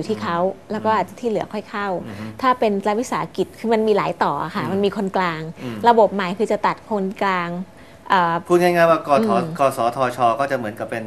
อยู่ที่เขาแล้วก็อาจจะที่เหลือค่อยเข้าอือฮึถ้าเป็นรัฐวิสาหกิจคือมันมีหลายต่ออะค่ะอืมมันมีคนกลางอืมระบบใหม่คือจะตัดคนกลางเอ่อพูดง่ายๆว่ากทอืมกสทช ก็จะเหมือนกับเป็น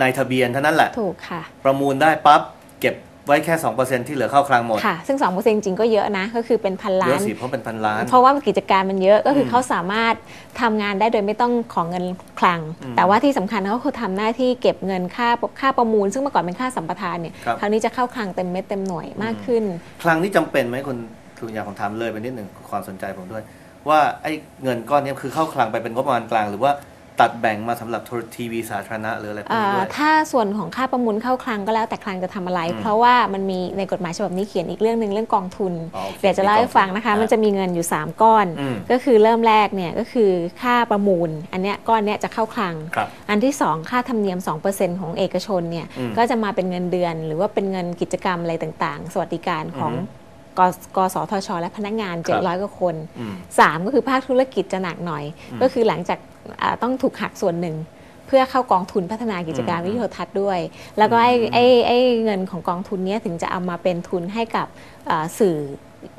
นายทะเบียนเท่านั้นแหละ ถูกค่ะ ประมูลได้ปั๊บเก็บ ไว้แค่ 2%ที่เหลือเข้าคลังหมด ค่ะ ซึ่ง 2%จริงๆก็เยอะนะ ก็คือเป็นพันเยล้าอะนสิเพราะเป็นพันล้าน เพราะว่ากิจการมันเยอะก็คืออมเขาสามารถทำงานได้โดยไม่ต้องของเงินคลังอืมแต่ว่าที่สำคัญเขาคือทำหน้าที่เก็บเงินค่าค่าประมูล ซึ่งเมื่อก่อนเป็นค่าสัมปทานเนี่ยครับคราวนี้จะเข้าคลังเต็มเม็ดเต็มหน่วยมากขึ้น คลังนี่จำเป็นไหมคุณคุณอยากผมถามเลยไปนิดหนึ่งความสนใจผมด้วย ว่าไอ้เงินก้อนนี้คือเข้าคลังไปเป็นงบประมาณกลางหรือว่า ตัดแบ่งมาสำหรับโทรทีวีสาธารณะหรืออะไรพวกเอ่นี้อด้วยถ้าส่วนของค่าประมูลเข้าคลังก็แล้วแต่คลังจะทำอะไรอืมเพราะว่ามันมีในกฎหมายฉบับนี้เขียนอีกเรื่องหนึ่งเรื่องกองทุนอ๋อโอคเดี๋ยวจะเล่าให้ฟังนะคะอ่มันจะมีเงินอยู่ 3 ก้อนอืมก็คือเริ่มแรกเนี่ยก็คือค่าประมูล อันเนี้ยก้อนเนี้ยจะเข้าคลังครับอันที่ 2 ค่าธรรมเนียม 2%ของเอกชนเนี่ยอืมก็จะมาเป็นเงินเดือน หรือว่าเป็นเงินกิจกรรมอะไรต่างๆ สวัสดิการของอือฮึ กกสทช และพนักงานครับ700กว่าคนอืม3ก็คือภาคธุรกิจจะหนักหน่อยอืมก็คือหลังจากอ่าต้องถูกหักส่วนหนึ่ง เพื่อเข้ากองทุนพัฒนากิจการอืมวิทยุโทรทัศน์ด้วย แล้วก็ไอ้อืมไอ้ไอ้เงินของกองทุนเนี้ยถึงจะเอามาเป็นทุนให้กับอ่าสื่อ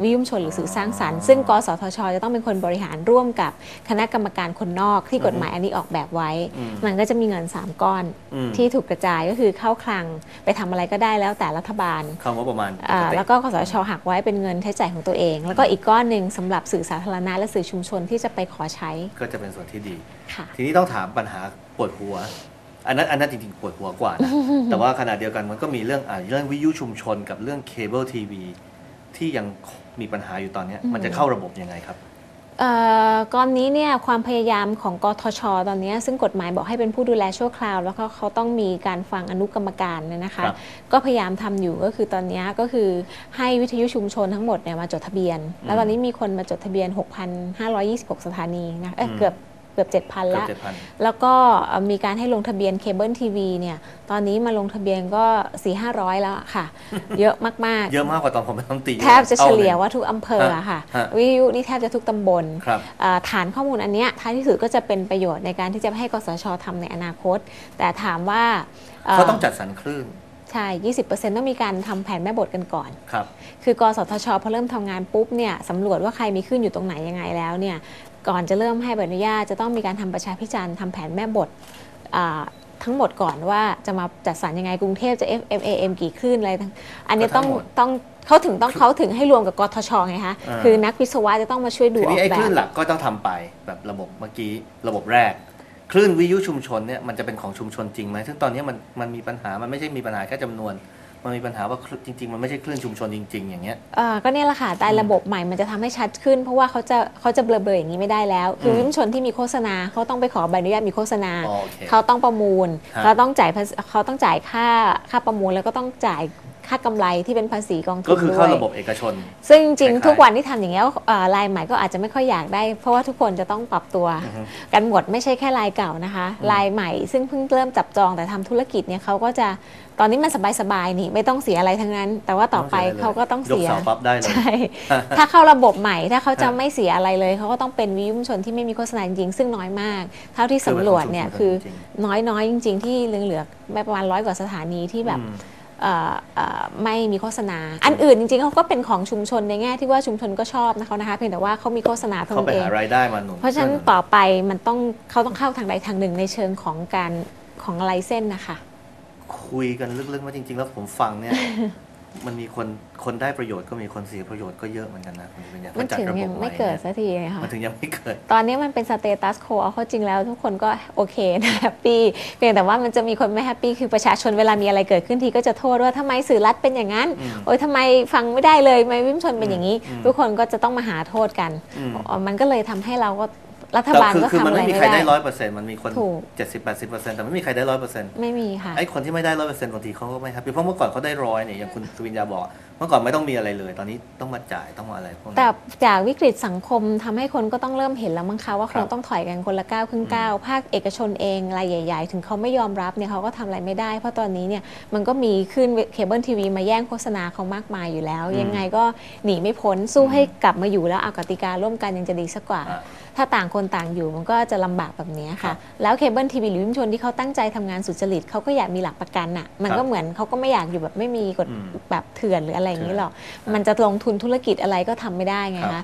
วิทยุชุมชนหรือสื่อสร้างสรรค์ซึ่งกสทช จะต้องเป็นคนบริหารร่วมกับคณะกรรมการคนนอกที่กฎหมายอันนี้ออกแบบไว้อืมมันก็จะมีเงิน 3 ก้อนอืมที่ถูกกระจายก็คือเข้าคลังไปทำอะไรก็ได้แล้วแต่รัฐบาลเข้างบประมาณปกติอ่าแล้วก็กสทช หักไว้เป็นเงินใช้จ่ายของตัวเอง แล้วก็อีกก้อนหนึ่งสำหรับสื่อสาธารณะและสื่อชุมชนที่จะไปขอใช้ ก็จะเป็นส่วนที่ดีค่ะทีนี้ต้องถามปัญหาปวดหัวอันนั้นอันนั้นจริงๆปวดหัวกว่านะแต่ว่าขณะเดียวกันมันก็มีเรื่องอ่าเรื่องวิทยุชุมชนกับเรื่องเคเบิลทีวี ที่ยังมีปัญหาอยู่ตอนเนี้ยอืมมันจะเข้าระบบยังไงครับเอ่อก่อนนี้เนี่ยความพยายามของกทช ตอนเนี้ยซึ่งกฎหมายบอกให้เป็นผู้ดูแลชั่วคราว แล้วก็เขาต้องมีการฟังอนุกรรมการเนี่ยนะคะครับก็พยายามทำอยู่ก็คือตอนเนี้ยก็คือให้วิทยุชุมชนทั้งหมดเนี่ยมาจดทะเบียน แล้วตอนนี้มีคนมาจดทะเบียน 6,526 สถานีนะเอ้ยอืมเกือบเกือบ 7,000เกือละบเจ็ดพันแล้วก็เอ่อมีการให้ลงทะเบียนเคเบิลทีวีเนี่ย ตอนนี้มาลงทะเบียนก็4 5 0 0แล้วอะค่ะ เยอะมากเยอะมากกว่าตอนผมเป็นต้นตรีๆแทบจะเฉลี่ยท่าหนึ่งว่าทุกอำเภออะค่ะฮะวิทยุนี่แทบจะทุกตำบลครับเอ่อฐานข้อมูลอันเนี้ยท้ายที่สุดก็จะเป็นประโยชน์ในการที่จะให้กสชทำในอนาคต แต่ถามว่าเขาต้องจัดสรรคลื่นใช่ 20%ต้องมีการทำแผนแม่บทกันก่อน ครับ คือกสทช พอเริ่มทำงานปุ๊บเนี่ยสำรวจว่าใครมีขึ้นอยู่ตรงไหนยังไงแล้วเนี่ย ก่อนจะเริ่มให้ใบอนุญาตจะต้องมีการทำประชาพิจารณ์ทำแผนแม่บทอ่าทั้งหมดก่อนว่าจะมาจัดสรรยังไงกรุงเทพจะ FM AM กี่คลื่นอะไรทั้งอันนี้ต้องก็ทั้งหมดต้องเขาถึงต้องเขาถึงให้รวมกับกทชไงคะอ่าคือนักวิศวะจะต้องมาช่วยดูทีออนี้กไอ้แบคลื่นบหลักก็ต้องทำไปแบบระบบเมื่อกี้ระบบแรก คลื่นวิทยุชุมชนเนี่ยมันจะเป็นของชุมชนจริงไหมซึ่งตอนนี้มันมันมีปัญหามันไม่ใช่มีปัญหาแค่จำนวน มันมีปัญหาว่าคลื่นจริง ๆ มันไม่ใช่คลื่นชุมชนจริง ๆ อย่างเงี้ย เอ่อก็เนี่ยแหละค่ะแต่ระบบใหม่มันจะทำให้ชัดขึ้น เพราะว่าเขาจะเขาจะเบลอๆอย่างนี้ไม่ได้แล้ว คือมวิมชนที่มีโฆษณาเขาต้องไปขอใบอนุญาตมีโฆษณาอ๋อโอเค เขาต้องประมูล ฮะ เขาต้องจ่ายภาษีเขาต้องจ่ายค่าค่าประมูลแล้วก็ต้องจ่าย ค่ากำไรที่เป็นภาษีกองทุนก็คือเข้าด้วยระบบเอกชน ซึ่งจริงคล้ายๆๆทุกวันที่ทำอย่างเงี้ยเอ่อรายใหม่ก็อาจจะไม่ค่อยอยากได้ เพราะว่าทุกคนจะต้องปรับตัวอือฮึกันหมดไม่ใช่แค่รายเก่านะคะรายใหม่ ซึ่งเพิ่งเริ่มจับจองแต่ทำธุรกิจเนี่ยเขาก็จะตอนนี้มันสบายๆนี่ไม่ต้องเสียอะไรทั้งนั้น แต่ว่าต่อไปเขาก็ต้องเสียยกเสาปั๊บได้เลยใช่ถ้าเข้าระบบใหม่ถ้าเขาจะไม่เสียอะไรเลยเขาก็ต้องเป็นวิทยุชนที่ไม่มีโฆษณาจริงๆซึ่งน้อยมาก เท่าที่สำรวจเนี่ยคือคือเป็นของชุมชนจริงน้อยๆจริง ๆ ที่เหลือๆไม่ประมาณร้อยกว่าสถานีที่แบบอืมเอ่อเอ่อ ไม่มีโฆษณา อันอื่นจริงๆเขาก็เป็นของชุมชนในแง่ที่ว่าชุมชนก็ชอบนะคะนะคะเพียงแต่ว่าเขามีโฆษณาเท่าเขานั้นไปเองหารายได้มาหนุนเพราะฉะนั้นช่วยหต่อไปมันต้องเขาต้องเข้าทางใดทางหนึ่งในเชิงของการของไลเส้นนะคะ คุยกันลึกๆว่าจริง ๆ แล้วผมฟังเนี่ย มันมีคนคนได้ประโยชน์ก็มีคนเสียประโยชน์ก็เยอะเหมือนกันนะคุณเป็นอย่างมันจัดถึงระบยับงใหไม่ม่เกิดเนี่ยสักทีไงคะมันถึงยังไม่เกิด ตอนนี้มันเป็น status quo เอาเข้าจริงแล้วทุกคนก็โอเคนะ happy เพียงแต่ว่ามันจะมีคนไม่ happy คือประชาชนเวลามีอะไรเกิดขึ้นทีก็จะโทษว่าทำไมสื่อรัฐเป็นอย่างนั้น อืมโอ๊ยทำไมฟังไม่ได้เลยทำไมวิทยุชุมชนเป็นอย่างนี้ อืมทุกคนก็จะต้องมาหาโทษกันอืม อ๋อมันก็เลยทำให้เราก็ รัฐแต่บาลคือก็คือทำมันอะไรไม่มีไม่ใครได้ได้ร้อยเปอร์เซ็นต์มันมีคนถูก เจ็ดสิบแปดสิบเปอร์เซ็นต์แต่ไม่มีใครได้ร้อยเปอร์เซ็นต์ไม่มีค่ะ ไอ้คนที่ไม่ได้ร้อยเปอร์เซ็นต์บางทีเขาก็ไม่ครับเพราะเมื่อก่อนเขาได้ร้อยเนี่ยอย่างคุณสุวิญญาบอก เมื่อก่อนไม่ต้องมีอะไรเลย ตอนนี้ต้องมาจ่ายต้องมาอะไรพวกนี้แต่จากวิกฤตสังคมทำให้คนก็ต้องเริ่มเห็นแล้วมั้งคะว่าครับคงต้องถอยกันคนละก้าวครึ่งก้าวภาคเอกชนเองรายใหญ่ ๆ ถึงเขาไม่ยอมรับเนี่ยเขาก็ทำอะไรไม่ได้ เพราะตอนนี้เนี่ยมันก็มีขึ้นเคเบิลทีวีมาแย่งโฆษณาเขามากมายอยู่แล้วอืมยังไงก็หนีไม่พ้นสู้ให้กลับมาอยู่แล้วเอากติการ่วมกันยังจะดีสักกว่าอะถ้าต่างคนต่างอยู่มันก็จะลำบากแบบนี้ครับค่ะแล้วเคเบิลทีวีหรือวิทยุชุมชนที่เขาตั้งใจทำงานสุจริตเขาก็อยากมีหลักประกันอะ มันครับก็เหมือนเขาก็ไม่อยากอยู่แบบไม่มีกฎอืมแบบเถื่อนหรืออะไรอย่างนี้หรอกครับมันจะลงทุนธุรกิจอะไรก็ทำไม่ได้ไงครัคะบ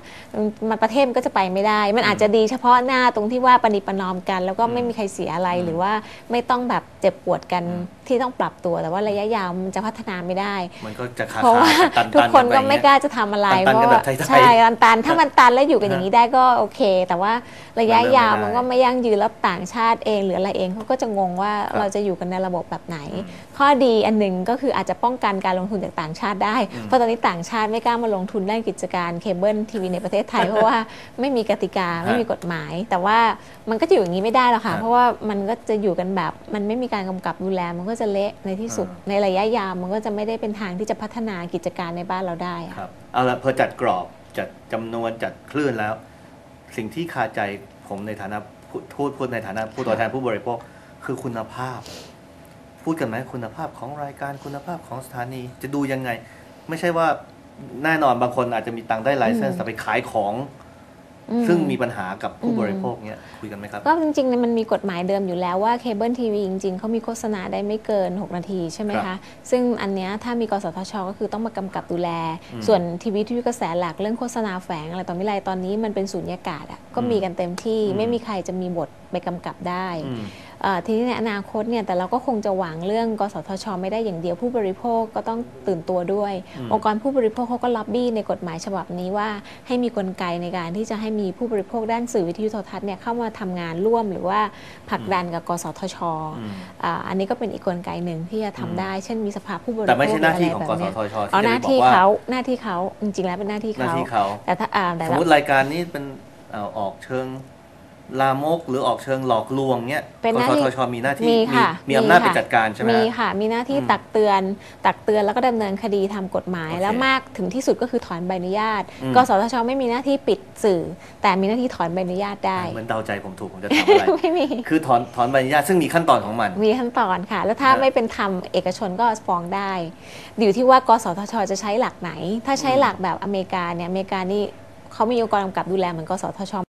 มันประเทศมันก็จะไปไม่ได้ มันอาจจะดีเฉพาะหน้าตรงที่ว่าปณิประนอมกัน แล้วก็อืมไม่มีใครเสียอะไรอืมหรือว่าไม่ต้องแบบเจ็บปวดกันอืมที่ต้องปรับตัวแต่ว่าระยะยาวมันจะพัฒนาไม่ได้ มันก็จะขาเพราะว่าตันๆทุกคนก็ปไม่อย่งกเงี้ยล้าจะทำอะไรตันๆเพกันราะแบว่าบไทยๆใช่ตันตันๆถ้ามันตันแล้วอยู่กันอย่างนี้ได้ก็โอเค แต่ว่าระยะมันเริ่มยาวไม่ได้มันก็ไม่ยั่งยืนแล้วต่างชาติเองหรืออะไรเองเขาก็จะงงว่าครับเราจะอยู่กันในระบบแบบไหนอืมข้อดีอันหนึ่งก็คืออาจจะป้องกันการลงทุนจากต่างชาติได้อืมเพราะตอนนี้ต่างชาติไม่กล้ามาลงทุนด้านกิจการเคเบิลทีวีในประเทศไทย เพราะว่าไม่มีกติกาไม่มีกฎหมาย แต่ว่ามันก็จะอยู่อย่างนี้ไม่ได้หรอกค่ะฮะเพราะว่ามันก็จะอยู่กันแบบมันไม่มีการกำกับดูแลมันก็จะเละในที่สุดอ่าในระยะยาวมันก็จะไม่ได้เป็นทางที่จะพัฒนากิจการในบ้านเราได้อะครับเอาละพอจัดกรอบจัดจำนวนจัดคลื่นแล้ว สิ่งที่คาใจผมในฐานะพูดพูดพูดในฐานะผู้ตัวแทนผู้บริโภคคือคุณภาพ พูดกันไหมคุณภาพของรายการคุณภาพของสถานีจะดูยังไง ไม่ใช่ว่าแน่นอนบางคนอาจจะมีตังค์ได้ license อืส์มแต่ไปขายของอืซึ่งมีปัญหากับผู้อืมบริโภคเนี้ยคุยกันไหมครับ ก็จริงๆเนี่ยมันมีกฎหมายเดิมอยู่แล้วว่าเคเบิลทีวีจริงๆเขามีโฆษณาได้ไม่เกิน 6 นาทีใช่ไหมครับคะซึ่งอันเนี้ยถ้ามีกสทช ก็คือต้องมากำกับดูแลอืมส่วนทีวีที่กระแสหลักเรื่องโฆษณาแฝงอะไรต่อไม่ไรตอนนี้มันเป็นสูญญากาศอะก็มีกันเต็มที่อืมไม่มีใครจะมีบทไปกำกับได้อืมเอ่อ ทีนี้ในอนาคตเนี่ยแต่เราก็คงจะหวังเรื่องกสทช ไม่ได้อย่างเดียวผู้บริโภคก็ต้องตื่นตัวด้วยอืมองค์กรผู้บริโภคเขาก็ล็อบบี้ในกฎหมายฉบับนี้ว่าให้มีกลไกในการที่จะให้มีผู้บริโภคด้านสื่อวิทยุโทรทัศน์เนี่ยเข้ามาทำงานร่วมหรือว่าผลักดันกับ กสทชอืมอ่าอันนี้ก็เป็นอีกกลไกหนึ่งที่จะทำได้ เช่นมีสภาผู้บริโภคแต่ไม่ใช่หน้าที่ของะกไรสแบบทเนี้ยชเอาที่หจะน้าไปบอที่กว่าเขาหน้าที่เขาจริงๆแล้วเป็นหน้าที่หน้าเขาที่เขาแต่ถ้าอ่าแต่สมละมติรายการนี้เป็นเอ่อออกเชิง ลามกหรือออกเชิงหลอกลวงเนี้ยเป็นกหน้าสที่ทชมีหน้าที่มีค่ะมีอำนาจไปค่ะ จัดการใช่ไหมมีฮะ ค่ะ มีหน้าที่อืมตักเตือน ตักเตือนแล้วก็ดำเนินคดีทำกฎหมาย โอเคแล้วมากถึงที่สุดก็คือถอนใบอนุญาต อืม กสทชไม่มีหน้าที่ปิดสื่อ แต่มีหน้าที่ถอนใบอนุญาตได้ เหมือนเดาใจผมถูกผมจะถามอะไร ไม่มี คือถอนถอนใบอนุญาตซึ่งมีขั้นตอนของมัน มีขั้นตอนค่ะ แล้วถ้าฮะไม่เป็นธรรมเอกชนก็ฟ้องได้ อยู่ที่ว่ากสทช จะใช้หลักไหน ถ้าใช้อืมหลักแบบอเมริกาเนี่ย อเมริกานี่เขามีองค์กรกำกับดูแลเหมือนกสทช